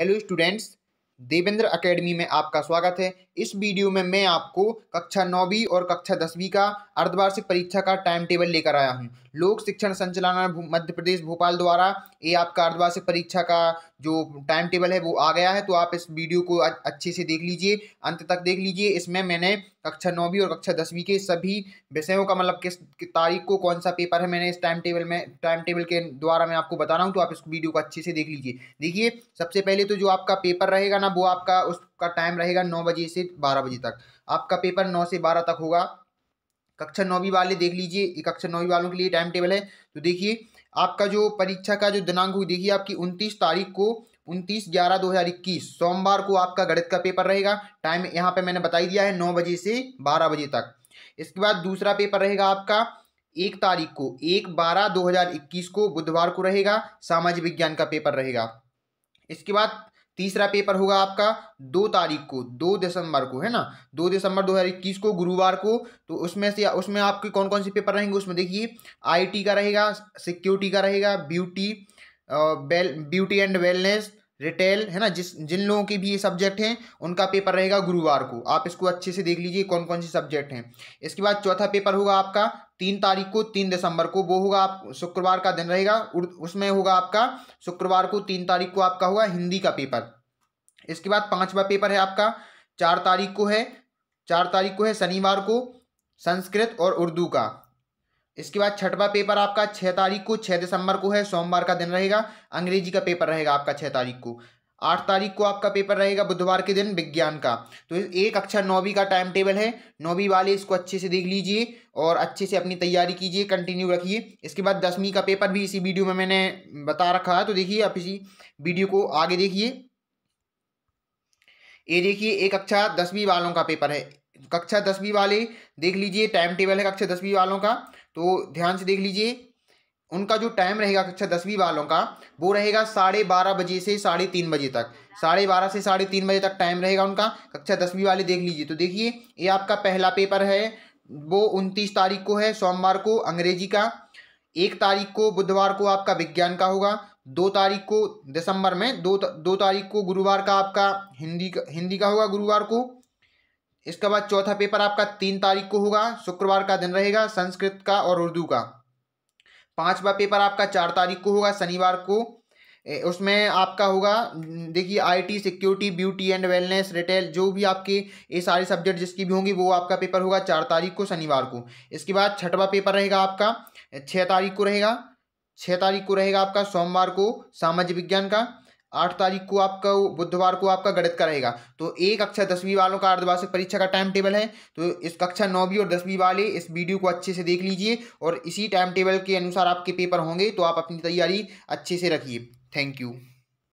Hello students Devendra academy में आपका स्वागत है। इस वीडियो में मैं आपको कक्षा नौवीं और कक्षा दसवीं का अर्धवार्षिक परीक्षा का टाइम टेबल लेकर आया हूँ। लोक शिक्षण संचालन मध्य प्रदेश भोपाल द्वारा ये आपका अर्धवार्षिक परीक्षा का जो टाइम टेबल है वो आ गया है तो आप इस वीडियो को अच्छे से देख लीजिए, अंत तक देख लीजिए। इसमें मैंने कक्षा नौवीं और कक्षा दसवीं के सभी विषयों का मतलब किस तारीख को कौन सा पेपर है मैंने इस टाइम टेबल में टाइम टेबल के द्वारा मैं आपको बता रहा हूँ तो आप इस वीडियो को अच्छे से देख लीजिए। देखिए, सबसे पहले तो जो आपका पेपर रहेगा ना, वो आपका उसका टाइम रहेगा नौ बजे से बारह बजे तक। आपका पेपर नौ से बारह तक होगा। कक्षा नौवीं वाले देख लीजिए कक्षा नौवीं वालों के लिए टाइम टेबल है। तो देखिए, आपका जो परीक्षा का जो दिनांक हुई, देखिए आपकी उनतीस तारीख को उनतीस ग्यारह दो हज़ार इक्कीस, सोमवार को आपका गणित का पेपर रहेगा। टाइम यहाँ पे मैंने बताई दिया है, नौ बजे से बारह बजे तक। इसके बाद दूसरा पेपर रहेगा आपका, एक तारीख को, एक बारह दो हज़ार इक्कीस को बुधवार को रहेगा, सामाजिक विज्ञान का पेपर रहेगा। इसके बाद तीसरा पेपर होगा आपका दो तारीख को, दो दिसंबर को, है ना? दो दिसंबर दो हज़ार इक्कीस को, गुरुवार को तो उसमें से उसमें आपके कौन कौन से पेपर रहेंगे उसमें देखिए। आईटी का रहेगा सिक्योरिटी का रहेगा ब्यूटी बेल ब्यूटी एंड वेलनेस रिटेल, है ना, जिस, जिन लोगों के भी ये सब्जेक्ट हैं, उनका पेपर रहेगा गुरुवार को। आप इसको अच्छे से देख लीजिए कौन कौन से सब्जेक्ट हैं। इसके बाद चौथा पेपर होगा आपका, तीन तारीख को तीन दिसंबर को, वो होगा आप, शुक्रवार का दिन रहेगा उसमें होगा आपका, शुक्रवार को तीन तारीख को आपका होगा हिंदी का पेपर इसके बाद पाँचवा पेपर है आपका, चार तारीख को है, चार तारीख को है शनिवार को, संस्कृत और उर्दू का। इसके बाद छठवा पेपर आपका छः तारीख को छः दिसंबर को है, सोमवार का दिन रहेगा, अंग्रेज़ी का पेपर रहेगा आपका छः तारीख को। आठ तारीख को आपका पेपर रहेगा बुधवार के दिन विज्ञान का। तो एक अक्षर नौवीं का टाइम टेबल है, नौवीं वाले इसको अच्छे से देख लीजिए और अच्छे से अपनी तैयारी कीजिए कंटिन्यू रखिए। इसके बाद दसवीं का पेपर भी इसी वीडियो में मैंने बता रखा है तो देखिए आप इसी वीडियो को आगे देखिए। ये देखिए एक कक्षा दसवीं वालों का पेपर है कक्षा दसवीं वाले, देख लीजिए टाइम टेबल है कक्षा दसवीं वालों का तो ध्यान से देख लीजिए, उनका जो टाइम रहेगा कक्षा दसवीं वालों का, वो रहेगा साढ़े बारह बजे से साढ़े तीन बजे तक। साढ़े बारह से साढ़े तीन बजे तक टाइम रहेगा उनका, कक्षा दसवीं वाले देख लीजिए तो देखिए, ये आपका पहला पेपर है, वो उनतीस तारीख को है, सोमवार को अंग्रेज़ी का, एक तारीख को बुधवार को आपका विज्ञान का होगा, दो तारीख को दिसंबर में, दो दो तारीख को गुरुवार का आपका हिंदी का हिंदी का होगा गुरुवार को इसके बाद चौथा पेपर आपका तीन तारीख को होगा, शुक्रवार का दिन रहेगा, संस्कृत का और उर्दू का। पांचवा पेपर आपका चार तारीख को होगा, शनिवार को। उसमें आपका होगा, देखिए IT security beauty and wellness retail जो भी आपके ये सारे सब्जेक्ट जिसकी भी होंगी, वो आपका पेपर होगा चार तारीख को, शनिवार को। इसके बाद छठवा पेपर रहेगा आपका छः तारीख को रहेगा छः तारीख को रहेगा आपका सोमवार को सामाजिक विज्ञान का। आठ तारीख को आपका बुधवार को आपका गणित का रहेगा। तो एक कक्षा दसवीं वालों का अर्धवार्षिक परीक्षा का टाइम टेबल है। तो इस कक्षा नौवीं और दसवीं वाले इस वीडियो को अच्छे से देख लीजिए और इसी टाइम टेबल के अनुसार आपके पेपर होंगे तो आप अपनी तैयारी अच्छे से रखिए। Thank you